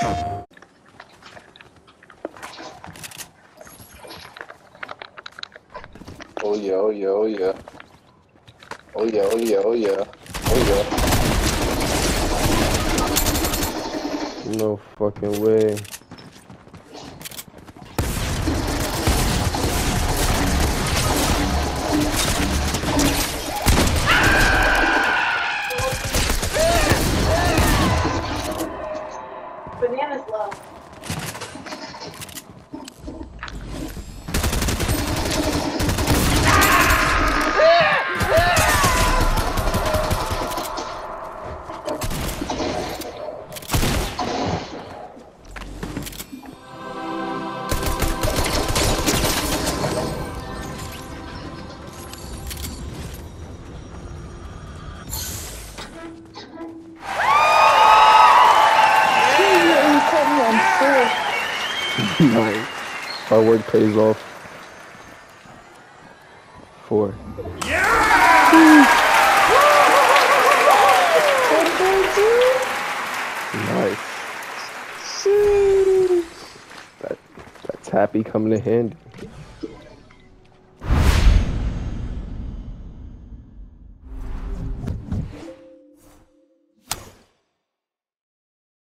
Oh yeah, oh yeah, oh yeah. Oh yeah, oh yeah, oh yeah. Oh yeah. No fucking way. Banana's low. nice. Hard work pays off. Four. Yeah! Nice. That, that's happy coming to handy.